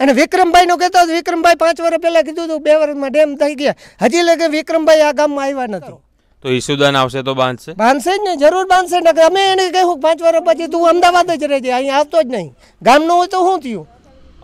અને વિક્રમભાઈ નું કહેતો હતો, વિક્રમભાઈ પાંચ વર્ષ પહેલા કીધું હતું બે વર્ષમાં ડેમ થઈ ગયા. હજી લગે વિક્રમભાઈ આ ગામમાં આવ્યા નથી. તો ઈસુદાન આવશે તો બાંધશે? બાંધશે જ ને જરૂર બાંધશે ને અમે એને કહ્યું પાંચ વર્ષ પછી તું અમદાવાદ જ રહેજે અહીંયા આવતો જ નહીં. ગામનું હોય તો શું થયું?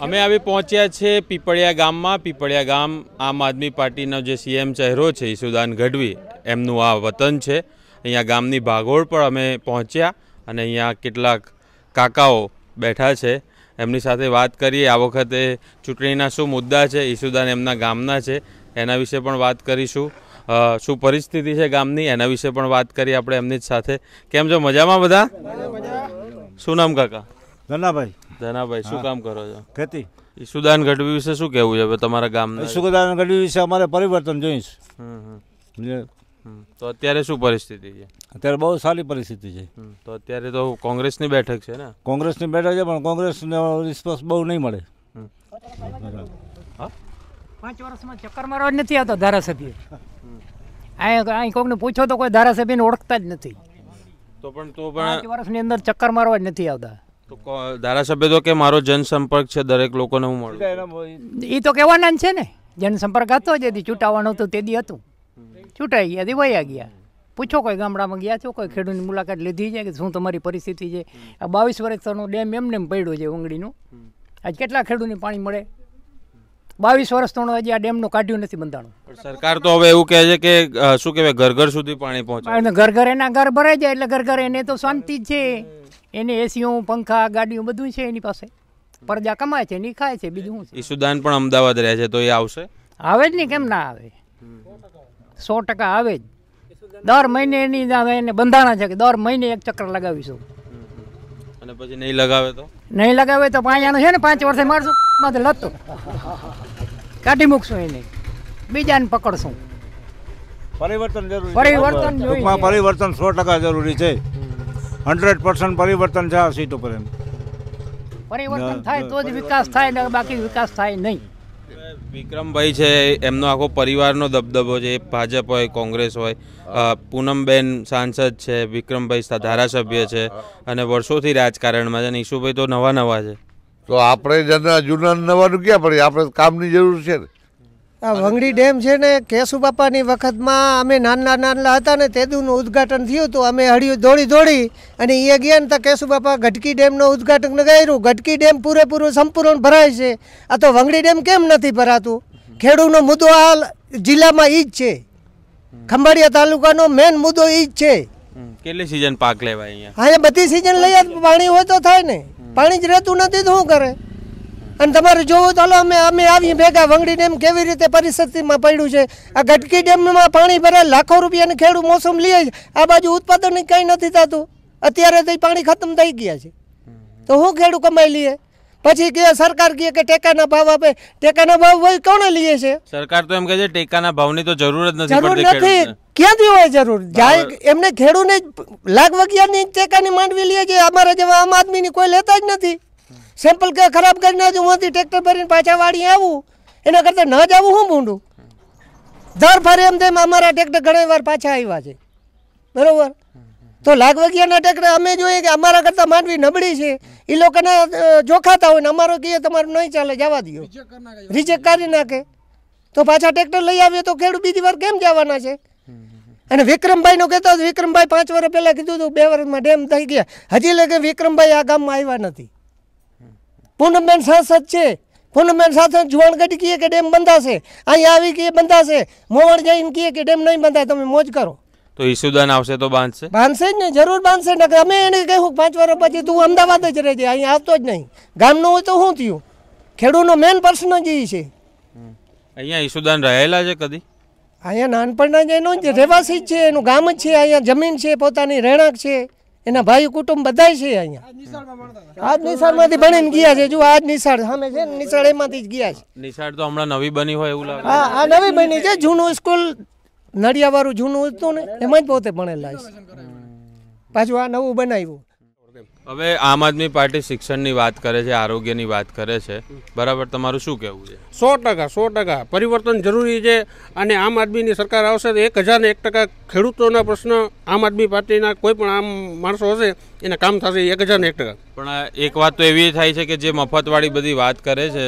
અમે આવી પહોંચ્યા છે પીપળિયા ગામમાં. પીપળિયા ગામ આમ આદમી પાર્ટીનો જે સીએમ ચહેરો છે ઈસુદાન ગઢવી એમનું આ વતન છે. અહીંયા ગામની ભાગોળ પર અમે પહોંચ્યા અને અહીંયા કેટલાક કાકાઓ બેઠા છે. એમની સાથે વાત કરીએ. આ વખતે ચૂંટણીના શું મુદ્દા છે ઈસુદાન એમના ગામના છે એના વિશે પણ વાત કરીશું. શું પરિસ્થિતિ છે ગામની એના વિશે પણ વાત કરીએ આપણે એમની જ સાથે. કેમ છો? મજામાં બધા? શું નામ કાકા? ધનાભાઈ. ધનાભાઈ શું કામ કરો છો? ખેતી. ઈસુદાન ગઢવી વિશે શું કહેવું છે? તમારા ગામના ઈસુદાન ગઢવી વિશે અમારે પરિવર્તન જોઈશ. તો અત્યારે શું પરિસ્થિતિ છે? અત્યારે બહુ સારી પરિસ્થિતિ છે. હમ, તો અત્યારે તો કોંગ્રેસની બેઠક છે ને? કોંગ્રેસની બેઠક છે પણ કોંગ્રેસને રિસ્પોન્સ બહુ નહીં મળે. પાંચ વર્ષમાં ચક્કર મારવા જ નથી આવતો ધારાસભ્ય. અહીં અહીં કોકને પૂછો તો કોઈ ધારાસભ્યને ઓળખતા જ નથી. તો પણ તો પાંચ પણ વર્ષની અંદર ચક્કર મારવા જ નથી આવતા. તો ધારાસભ્ય તો કે મારો જનસંપર્ક છે દરેક લોકોને હું મળું એ તો કહેવાના જ છે ને. જનસંપર્ક હતો જે ચૂંટાવાનું હતું તે દી હતું. ચૂંટાઈ ગયા તે વયા ગયા પૂછો કોઈ ગામડામાં ગયા છો કોઈ ખેડૂતની મુલાકાત લીધી છે કે શું તમારી પરિસ્થિતિ છે? આ બાવીસ વર્ષનો ડેમ એમને એમ પડ્યો છે ઉંગળીનું. આજ કેટલા ખેડૂતને પાણી મળે? બાવીસ વર્ષ તો હજી આ ડેમનું કાઢ્યું નથી બંધાણું. સરકાર તો હવે એવું કહે છે કે શું કહેવાય ઘર ઘર સુધી પાણી પહોંચે ઘર ઘર એના ઘર ભરાઈ જાય એટલે ઘર ઘર એને તો શાંતિ જ છે. એને એસીઓ પંખા ગાડીઓ બધું છે એની પાસે. પરજા કમાય છે ની ખાય છે બીજું શું છે? ઈસુદાન પણ અમદાવાદ રહે છે તો એ આવશે? આવે જ નહીં કેમ ના આવે? સો ટકા આવે જ. દર મહિને એની એને બંધાણા છે કે દર મહિને એક ચક્કર લગાવીશું. અને પછી નહીં લગાવે તો? નહીં લગાવે તો પાંચ છે ને પાંચ વર્ષે મારશું માં લતો કાઢી મૂકશું એને. બીજાને પકડશું. પરિવર્તન જરૂરી પરિવર્તન જોઈએ. ટૂંકમાં પરિવર્તન સો ટકા જરૂરી છે. હંડ્રેડ પર્સન્ટ પરિવર્તન છે આ સીટ ઉપર એમ. પરિવર્તન થાય તો જ વિકાસ થાય ને બાકી વિકાસ થાય નહીં. વિક્રમભાઈ છે, એમનો આખો પરિવારનો દબદબો છે ભાજપ હોય, કોંગ્રેસ હોય પૂનમબેન સાંસદ છે, વિક્રમભાઈ ધારાસભ્ય છે, અને વર્ષોથી રાજકારણમાં છે, અને ઈશુભાઈ તો નવા નવા છે. તો આપણે જના જૂના નવાનું ક્યાં પડે? આપણે કામની જરૂર છે ને. આ વંગડી ડેમ છે ને કેશુબાપાની વખતમાં અમે નાના નાના હતા ને તેદુનું ઉદ્ઘાટન થયું હતું. અમે હળિયું દોડી દોડી અને એ ગયા ને તો કેશુબાપા ગટકી ડેમનું ઉદ્ઘાટન કર્યું. ગટકી ડેમ પૂરેપૂરું સંપૂર્ણ ભરાય છે. આ તો વંગડી ડેમ કેમ નથી ભરાતું? ખેડૂતનો મુદ્દો હાલ જિલ્લામાં એ જ છે. ખંભાળિયા તાલુકાનો મેન મુદ્દો એ જ છે. કેટલી સિઝન પાક લેવાય અહીંયા? અહીંયા બધી સિઝન લઈએ પાણી હોય તો થાય ને. પાણી જ રહેતું નથી તો શું કરે? અને તમારે જોવું તો હાલો અમે અમે આવીએ ભેગા વંગડી ડેમ કેવી રીતે પરિસ્થિતિમાં પડ્યું છે. આ ગટકી ડેમમાં પાણી ભરાય લાખો રૂપિયાની ખેડૂત મોસમ લે આ બાજુ ઉત્પાદન કંઈ નથી થતું. અત્યારે તો પાણી ખતમ થઈ ગયા છે. તો હું ખેડૂત કમાઈ લઈએ? પછી કે સરકાર કહે કે ટેકાના ભાવ આપે. ટેકાના ભાવ હોય કોણે લઈએ છે? સરકાર તો એમ કહે છે ટેકાના ભાવની તો જરૂર જ નથી જરૂર નથી. ક્યાંથી હોય જરૂર? જાય એમને ખેડૂને લાખ વગિયાની ટેકાની માંડવી લે છે અમારા જેવા આમ આદમીની કોઈ લેતા જ નથી. સેમ્પલ કે ખરાબ કરી નાખ્યું હું ટ્રેક્ટર ભરીને પાછા વાળી આવું. એના કરતાં ન જવું હું ભૂંડું? દર ફરે એમ તેમ અમારા ટ્રેક્ટર ઘણી વાર પાછા આવ્યા છે. બરોબર? તો લાખ વગિયાના ટ્રેક્ટર અમે જોઈએ કે અમારા કરતાં માંડવી નબળી છે. એ લોકોને જોખાતા હોય ને અમારો કહીએ તમારું નહીં ચાલે જવા દો રિજેક્ટ કરી નાખે તો પાછા ટ્રેક્ટર લઈ આવીએ તો ખેડૂત બીજી વાર કેમ જવાના છે? અને વિક્રમભાઈ નો કહેતો હતો, વિક્રમભાઈ પાંચ વર્ષ પહેલા કીધું હતું બે વર્ષમાં ડેમ થઈ ગયા. હજી લગે વિક્રમભાઈ આ ગામમાં આવ્યા નથી. પૂનમબેન સાંસદ છે. પૂનમબેન સાંસદ જુવાણગઢ કહીએ કે ડેમ બંધાશે. અહીંયા આવી કહીએ બંધાશે. મોવણ જઈને કહીએ કે ડેમ નહીં બંધાય. તમે મોજ કરો. તો ઈસુદાન આવશે તો બાંધશે? બાંધશે જ ને જરૂર બાંધશે. ને અમે એને કહ્યું પાંચ વર્ષ પછી તું અમદાવાદ જ રહેજે. અહીંયા આવતો જ નહીં. ગામનું હોય તો શું થયું? ખેડૂતનો મેન પ્રશ્ન જ એ છે. અહીંયા ઈસુદાન રહેલા છે કદી? અહીંયા નાનપણના જ એનો જ રહેવાસી જ છે. એનું ગામ જ છે. અહીંયા જમીન છે. પોતાની રહેણાંક છે. એના ભાઈ કુટુંબ બધાય છે અહીંયા. આજ નિશાળમાંથી ભણીને ગયા છે. જો આજ નિશાળ સામે છે નિશાળ એમાંથી જ ગયા છે. નિશાળ તો હમણાં નવી બની હોય એવું લાગે. હા આ નવી બની છે. જૂનું સ્કૂલ નડિયાવાળું જૂનું હતું ને એમાં જ પોતે ભણેલા છે. પાછું આ નવું બનાવ્યું. હવે આમ આદમી પાર્ટી શિક્ષણની વાત કરે છે આરોગ્યની વાત કરે છે. બરાબર તમારું શું કહેવું છે? સો ટકા સો ટકા. પરિવર્તન જરૂરી છે અને આમ આદમીની સરકાર આવશે તો એક હજારને એક ટકા ખેડૂતોના પ્રશ્ન આમ આદમી પાર્ટીના કોઈ પણ આમ માણસો હશે એને કામ થશે એક હજાર ને એક ટકા. પણ એક વાત તો એવી થાય છે કે જે મફતવાળી બધી વાત કરે છે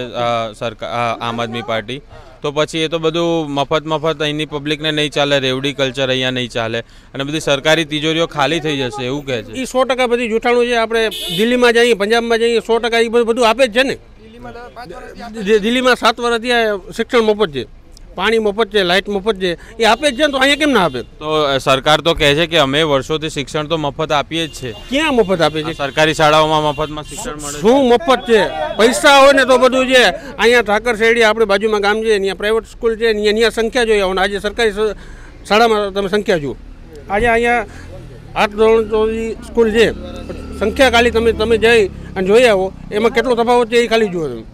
સરકાર આમ આદમી પાર્ટી. તો પછી એ તો બધું મફત મફત અહીંની પબ્લિકને નહીં ચાલે રેવડી કલ્ચર અહીંયા નહીં ચાલે. અને બધી સરકારી તિજોરીઓ ખાલી થઈ જશે એવું કહે છે. એ સો ટકા બધી જૂઠાણું છે આપણે દિલ્હીમાં જઈએ પંજાબમાં જઈએ સો ટકા એ બધું બધું આપે જ છે ને. દિ- દિલ્હીમાં સાત વર્ષ ત્યાં શિક્ષણ મફત છે. પાણી મફત છે લાઇટ મફત છે એ આપે જ છે તો અહીંયા કેમ ના આપે? તો સરકાર તો કહે છે કે અમે વર્ષોથી શિક્ષણ તો મફત આપીએ જ છે. ક્યાં મફત આપે છે? સરકારી શાળાઓમાં મફતમાં શિક્ષણ મળે શું મફત છે? પૈસા હોય ને તો બધું છે. અહીંયા ઠાકર શેરડી આપણે બાજુમાં ગામ છે અહીંયા પ્રાઇવેટ સ્કૂલ છે અહીંયા અહીંયા સંખ્યા જોઈએ. અને આજે સરકારી શાળામાં તમે સંખ્યા જુઓ. આજે અહીંયા આઠ ધોરણ સ્કૂલ છે. સંખ્યા ખાલી તમે તમે જઈ અને જોઈ આવો. એમાં કેટલો તફાવત છે એ ખાલી જુઓ તમે.